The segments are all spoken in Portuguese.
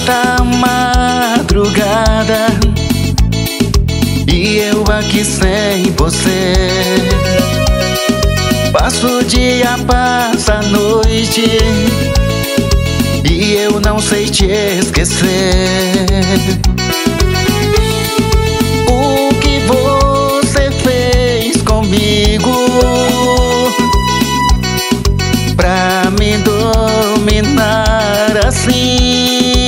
volta a madrugada. E eu aqui sem você. Passo o dia, passa a noite. E eu não sei te esquecer. O que você fez comigo? Pra me dominar assim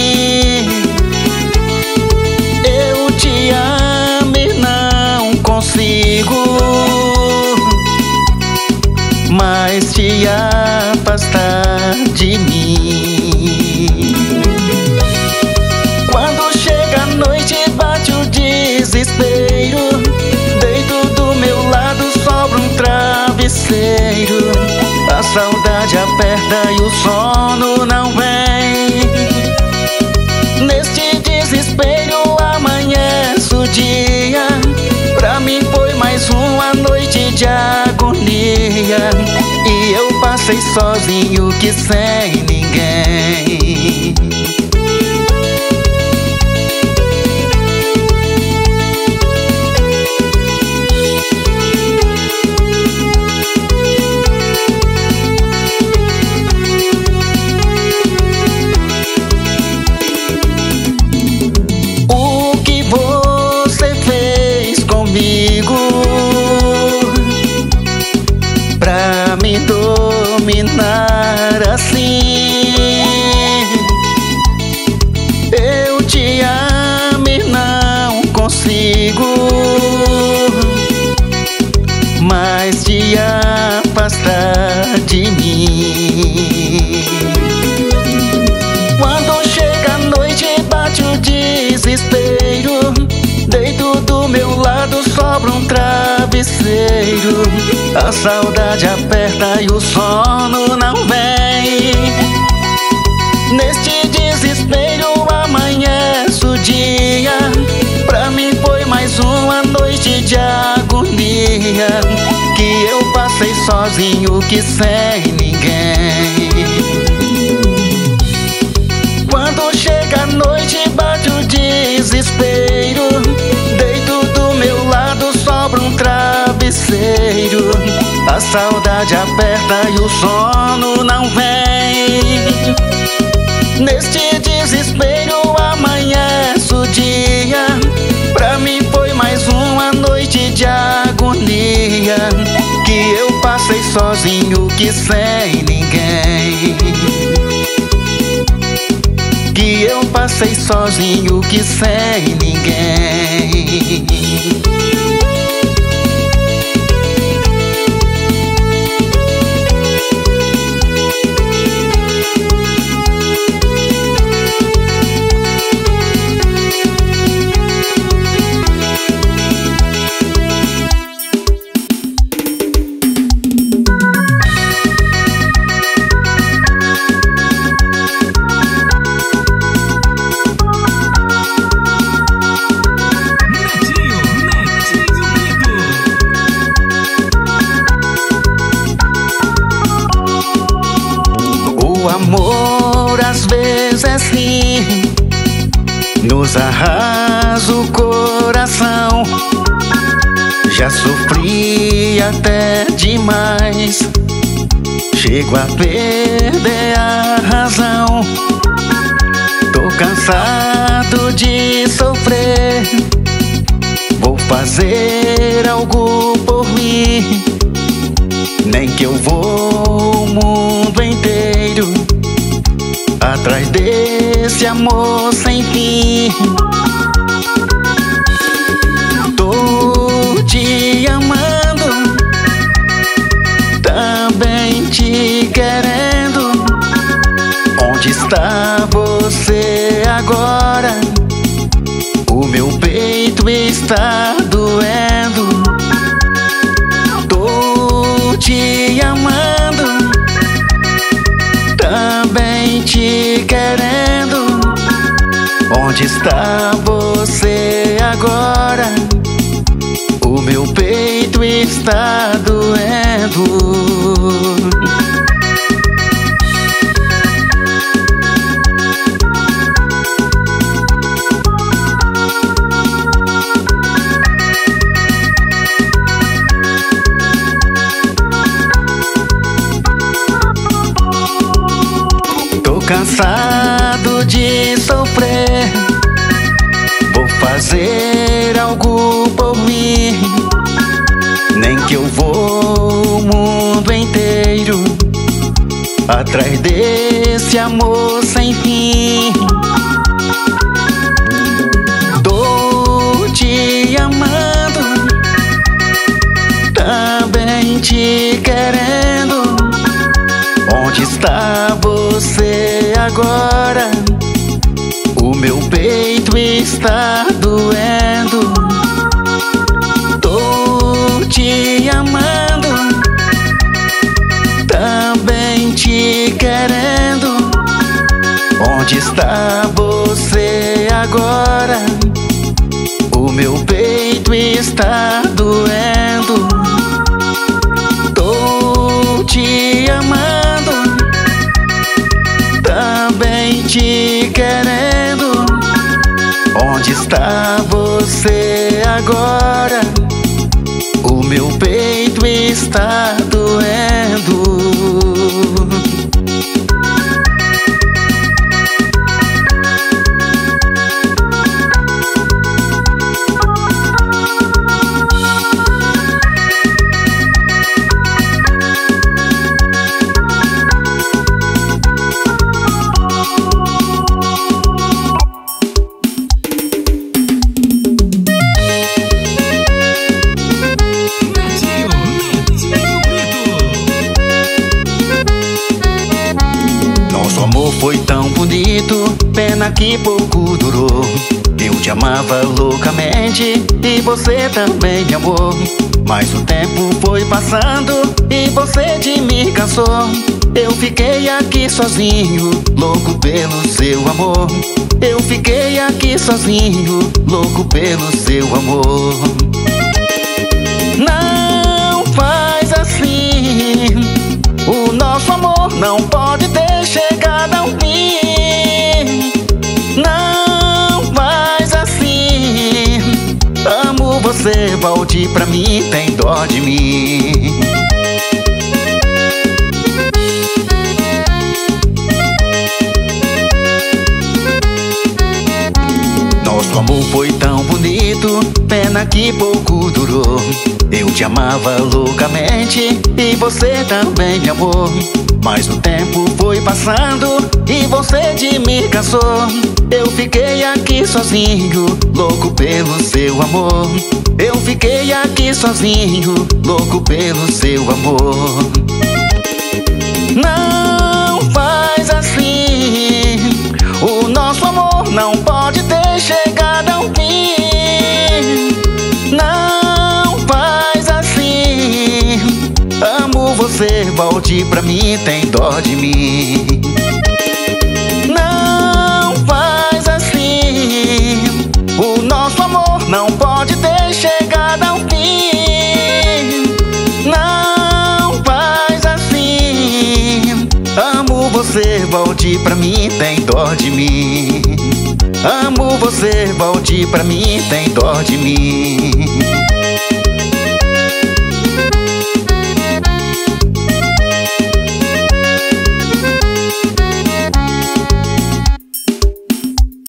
E eu passei sozinho que sem ninguém consigo. Mais te afastar de mim. Quando chega a noite bate o desespero. Deito do meu lado sobra um travesseiro. A saudade aperta e o sono não vem. Neste que sem ninguém. Quando chega a noite bate o desespero. Deito do meu lado sobra um travesseiro. A saudade aperta e o sono não vem. Neste desespero sozinho que sem ninguém que eu passei sozinho que sem ninguém. Nos arrasa o coração. Já sofri até demais, chego a perder a razão. Tô cansado de sofrer, vou fazer algo por mim. Nem que eu vou o mundo inteiro desse amor sem fim Tô te amando Também te querendo Onde está você agora? O meu peito está Onde está você agora? O meu peito está doendo. Tô cansado de sofrer Fazer algo por mim. Nem que eu vou o mundo inteiro atrás desse amor sem fim. Tô te amando, também te querendo. Onde está você agora? Está você agora? O meu peito está doendo. Tô te amando, também te querendo. Onde está você agora? O meu peito está doendo. Foi tão bonito, pena que pouco durou. Eu te amava loucamente e você também me amou. Mas o tempo foi passando e você de mim cansou. Eu fiquei aqui sozinho, louco pelo seu amor. Eu fiquei aqui sozinho, louco pelo seu amor. Amor não pode ter chegado ao fim. Não faz assim. Amo você, volte pra mim, tem dó de mim. Nosso amor foi tão bonito, pena que pouco durou. Te amava loucamente e você também me amou. Mas o tempo foi passando e você de mim cansou. Eu fiquei aqui sozinho, louco pelo seu amor. Eu fiquei aqui sozinho, louco pelo seu amor. Não volte pra mim, tem dó de mim. Não faz assim. O nosso amor não pode ter chegado ao fim. Não faz assim. Amo você, volte pra mim, tem dó de mim. Amo você, volte pra mim, tem dó de mim.